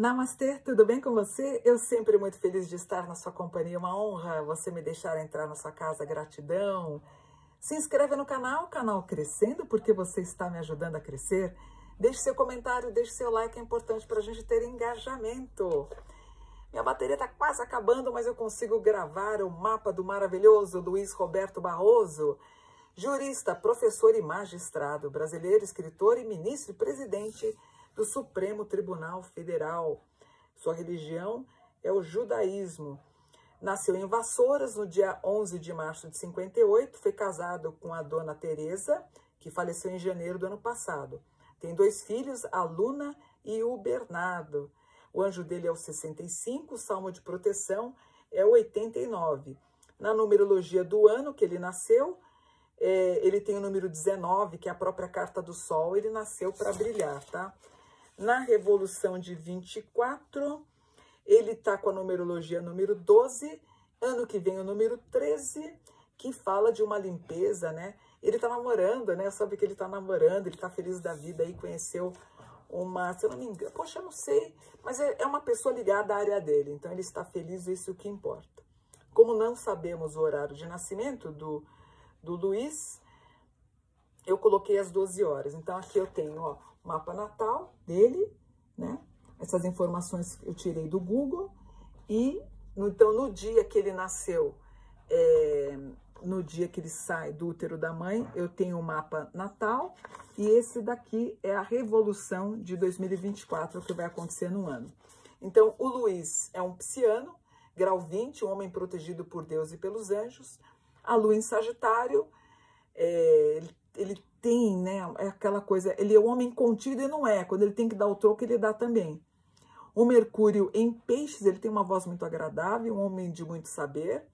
Namastê, tudo bem com você? Eu sempre muito feliz de estar na sua companhia, uma honra você me deixar entrar na sua casa, gratidão. Se inscreve no canal, canal crescendo, porque você está me ajudando a crescer. Deixe seu comentário, deixe seu like, é importante para a gente ter engajamento. Minha bateria está quase acabando, mas eu consigo gravar o mapa do maravilhoso Luiz Roberto Barroso, jurista, professor e magistrado, brasileiro, escritor e ministro e presidente do Supremo Tribunal Federal. Sua religião é o judaísmo. Nasceu em Vassouras no dia 11 de março de 58, foi casado com a dona Teresa, que faleceu em janeiro do ano passado. Tem dois filhos, a Luna e o Bernardo. O anjo dele é o 65, o salmo de proteção é o 89. Na numerologia do ano que ele nasceu, é, ele tem o número 19, que é a própria carta do sol, ele nasceu para brilhar, tá? Na Revolução de 24, ele está com a numerologia número 12, ano que vem o número 13, que fala de uma limpeza, né? Ele está namorando, né? Sabe que ele está namorando, ele está feliz da vida aí, conheceu uma, se eu não me engano, poxa, eu não sei, mas é, é uma pessoa ligada à área dele, então ele está feliz, isso é o que importa. Como não sabemos o horário de nascimento do, do Luiz, eu coloquei às 12 horas. Então, aqui eu tenho, ó, mapa natal dele, né? Essas informações eu tirei do Google. E, então, no dia que ele nasceu, é, no dia que ele sai do útero da mãe, eu tenho o mapa natal. E esse daqui é a revolução de 2024, que vai acontecer no ano. Então, o Luiz é um psiano, grau 20, um homem protegido por Deus e pelos anjos. A lua em Sagitário, tem, né, é aquela coisa, ele é o homem contido e não é, quando ele tem que dar o troco, ele dá também. O Mercúrio em Peixes, ele tem uma voz muito agradável, um homem de muito saber.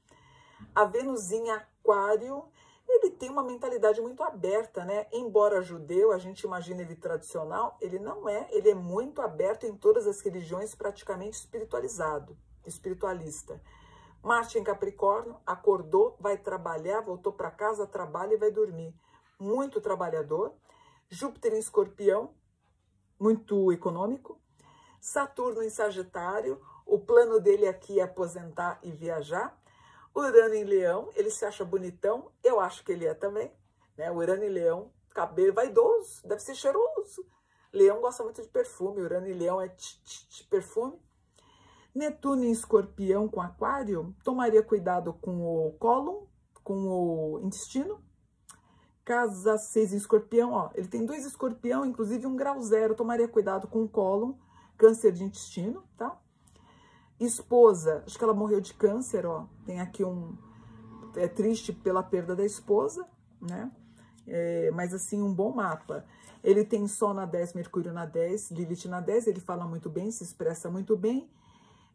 A Vênus em Aquário, ele tem uma mentalidade muito aberta, né? Embora judeu, a gente imagina ele tradicional, ele não é, ele é muito aberto em todas as religiões, praticamente espiritualizado, espiritualista. Marte em Capricórnio, acordou, vai trabalhar, voltou para casa, trabalha e vai dormir muito trabalhador. Júpiter em escorpião, muito econômico. Saturno em Sagitário, o plano dele aqui é aposentar e viajar. Urano em Leão, ele se acha bonitão, eu acho que ele é também. Né? Urano em Leão, cabelo vaidoso, deve ser cheiroso. Leão gosta muito de perfume, Urano em Leão é tch, tch, tch, perfume. Netuno em Escorpião com Aquário, tomaria cuidado com o cólon, com o intestino. Casa 6 em escorpião, ó, ele tem dois escorpião, inclusive um grau zero, tomaria cuidado com o cólon, câncer de intestino, tá? Esposa, acho que ela morreu de câncer, ó, tem aqui um, é triste pela perda da esposa, né? É, mas assim, um bom mapa. Ele tem Sol na 10, Mercúrio na 10, Lilith na 10, ele fala muito bem, se expressa muito bem.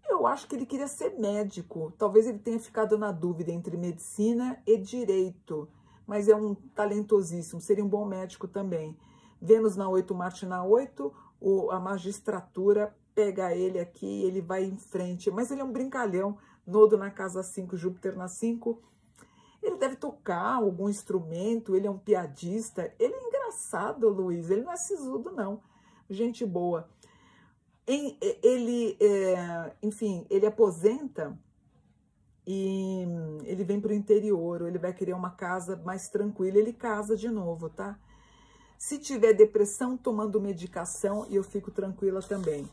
Eu acho que ele queria ser médico, talvez ele tenha ficado na dúvida entre medicina e direito, mas é um talentosíssimo, seria um bom médico também. Vênus na 8, Marte na 8, o, a magistratura pega ele aqui, ele vai em frente, mas ele é um brincalhão, Nodo na casa 5, Júpiter na 5. Ele deve tocar algum instrumento, ele é um piadista, ele é engraçado, Luiz, ele não é sisudo, não. Gente boa. Ele, é, enfim, ele aposenta e ele vem para o interior, ou ele vai querer uma casa mais tranquila, ele casa de novo, tá? Se tiver depressão, tomando medicação, e eu fico tranquila também.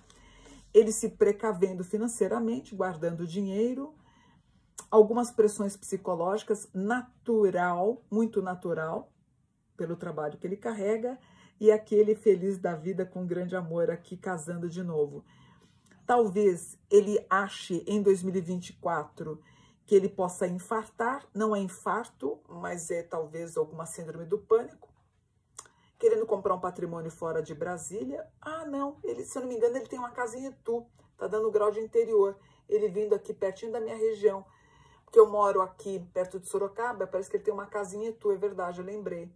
Ele se precavendo financeiramente, guardando dinheiro, algumas pressões psicológicas, natural, muito natural, pelo trabalho que ele carrega, e aquele feliz da vida com grande amor aqui casando de novo. Talvez ele ache em 2024 que ele possa infartar, não é infarto, mas é talvez alguma síndrome do pânico, querendo comprar um patrimônio fora de Brasília. Ah, não, ele, se eu não me engano, ele tem uma casa em Itu, tá dando grau de interior. Ele vindo aqui pertinho da minha região, porque eu moro aqui perto de Sorocaba, parece que ele tem uma casinha em Itu, é verdade, eu lembrei.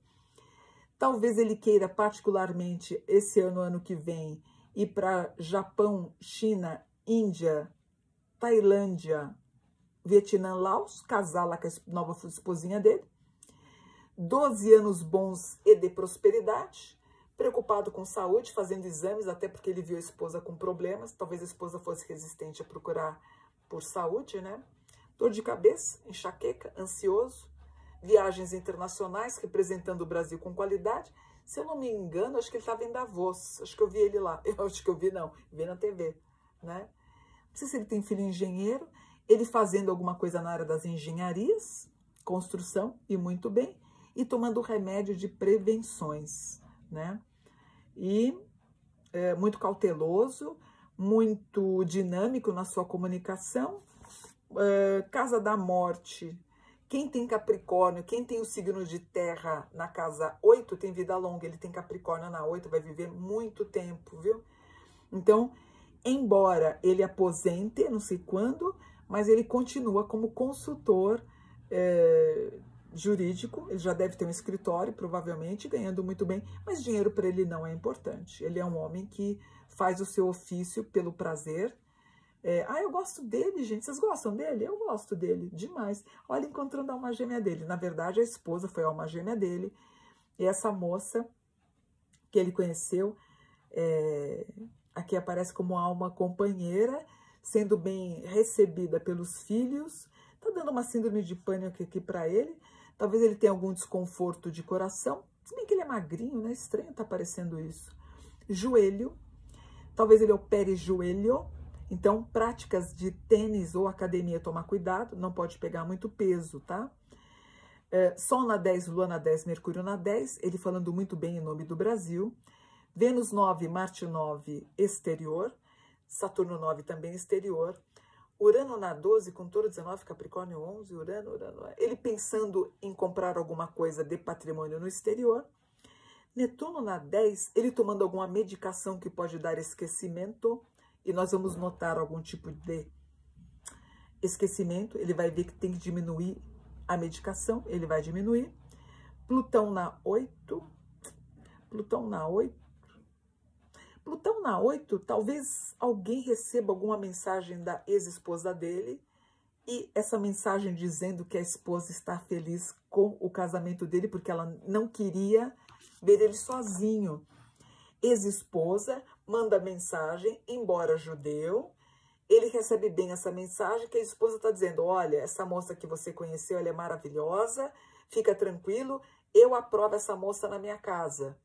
Talvez ele queira particularmente esse ano, ano que vem, ir para Japão, China, Índia, Tailândia, Vietnã, Laos, casar lá com a nova esposinha dele. 12 anos bons e de prosperidade, preocupado com saúde, fazendo exames, até porque ele viu a esposa com problemas, talvez a esposa fosse resistente a procurar por saúde, né? Dor de cabeça, enxaqueca, ansioso, viagens internacionais representando o Brasil com qualidade. Se eu não me engano, acho que ele estava em Davos, acho que eu vi ele lá. Eu acho que eu vi, não, vi na TV, né? Não sei se ele tem filho engenheiro, ele fazendo alguma coisa na área das engenharias, construção, e muito bem, e tomando remédio de prevenções, né? E é, muito cauteloso, muito dinâmico na sua comunicação. É, casa da morte. Quem tem Capricórnio, quem tem o signo de terra na casa 8 tem vida longa. Ele tem Capricórnio na 8, vai viver muito tempo, viu? Então, embora ele aposente, não sei quando, mas ele continua como consultor é, jurídico, ele já deve ter um escritório, provavelmente, ganhando muito bem, mas dinheiro para ele não é importante. Ele é um homem que faz o seu ofício pelo prazer. É, ah, eu gosto dele, gente. Vocês gostam dele? Eu gosto dele demais. Olha, encontrando a alma gêmea dele. Na verdade, a esposa foi a alma gêmea dele. E essa moça que ele conheceu, é, aqui aparece como alma companheira, sendo bem recebida pelos filhos. Tá dando uma síndrome de pânico aqui para ele. Talvez ele tenha algum desconforto de coração. Se bem que ele é magrinho, né? Estranho tá parecendo isso. Joelho. Talvez ele opere joelho. Então, práticas de tênis ou academia, tomar cuidado. Não pode pegar muito peso, tá? É, Sol na 10, Lua na 10, Mercúrio na 10. Ele falando muito bem em nome do Brasil. Vênus 9, Marte 9, exterior. Saturno 9 também exterior. Urano na 12, com touro 19, Capricórnio 11, Urano, Urano. Ele pensando em comprar alguma coisa de patrimônio no exterior. Netuno na 10, ele tomando alguma medicação que pode dar esquecimento. E nós vamos notar algum tipo de esquecimento. Ele vai ver que tem que diminuir a medicação, ele vai diminuir. Plutão na 8. Plutão na 8 Plutão na 8, talvez alguém receba alguma mensagem da ex-esposa dele e essa mensagem dizendo que a esposa está feliz com o casamento dele porque ela não queria ver ele sozinho. Ex-esposa manda mensagem, embora judeu, ele recebe bem essa mensagem que a esposa está dizendo: olha, essa moça que você conheceu, ela é maravilhosa, fica tranquilo, eu aprovo essa moça na minha casa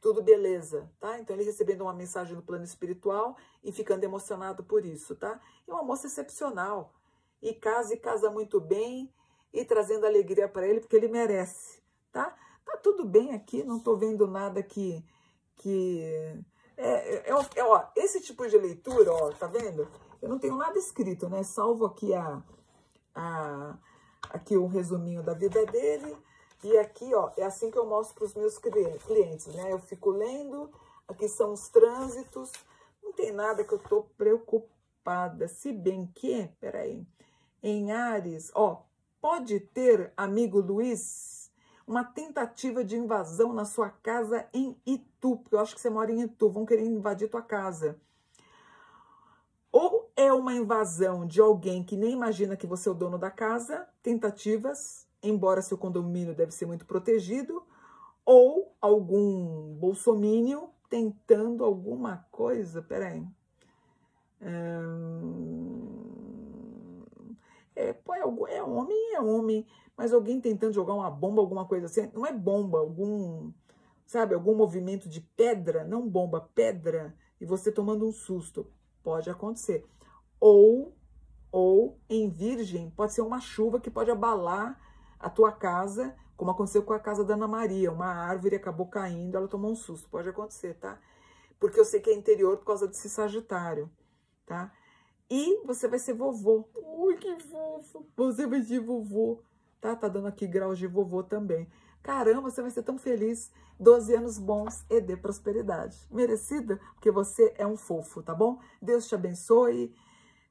tudo beleza, tá? Então ele recebendo uma mensagem no plano espiritual e ficando emocionado por isso, tá? É uma moça excepcional e casa e casa muito bem e trazendo alegria para ele porque ele merece, tá? Tá tudo bem aqui, não tô vendo nada que que é, é, é, é ó, esse tipo de leitura, ó, tá vendo? Eu não tenho nada escrito, né? Salvo aqui a, a aqui um resuminho da vida dele e aqui, ó, é assim que eu mostro para os meus clientes, né? Eu fico lendo, aqui são os trânsitos, não tem nada que eu tô preocupada, se bem que, peraí, em Ares, ó, pode ter, amigo Luiz, uma tentativa de invasão na sua casa em Itu, porque eu acho que você mora em Itu, vão querer invadir tua casa. Ou é uma invasão de alguém que nem imagina que você é o dono da casa, tentativas embora seu condomínio deve ser muito protegido, ou algum bolsomínio tentando alguma coisa, peraí. É, pô, é, é homem, é homem, mas alguém tentando jogar uma bomba, alguma coisa assim, não é bomba, algum, sabe, algum movimento de pedra, não bomba, pedra, e você tomando um susto, pode acontecer. Ou, ou em virgem, pode ser uma chuva que pode abalar a tua casa, como aconteceu com a casa da Ana Maria, uma árvore acabou caindo, ela tomou um susto, pode acontecer, tá? Porque eu sei que é interior por causa desse Sagitário, tá? E você vai ser vovô. Ui, que fofo! Você vai ser vovô, tá? Tá dando aqui graus de vovô também. Caramba, você vai ser tão feliz. 12 anos bons e de prosperidade. Merecida, porque você é um fofo, tá bom? Deus te abençoe,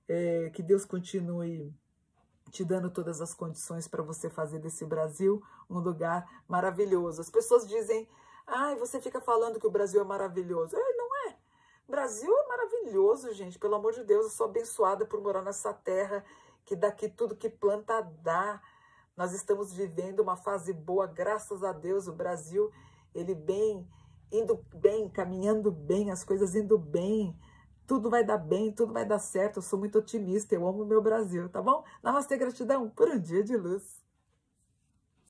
é, que Deus continue te dando todas as condições para você fazer desse Brasil um lugar maravilhoso. As pessoas dizem, ai, você fica falando que o Brasil é maravilhoso. É, não é. Brasil é maravilhoso, gente. Pelo amor de Deus, eu sou abençoada por morar nessa terra que daqui tudo que planta dá. Nós estamos vivendo uma fase boa, graças a Deus. O Brasil, ele bem indo bem, caminhando bem, as coisas indo bem. Tudo vai dar bem, tudo vai dar certo. Eu sou muito otimista, eu amo o meu Brasil, tá bom? Namastê, gratidão por um dia de luz.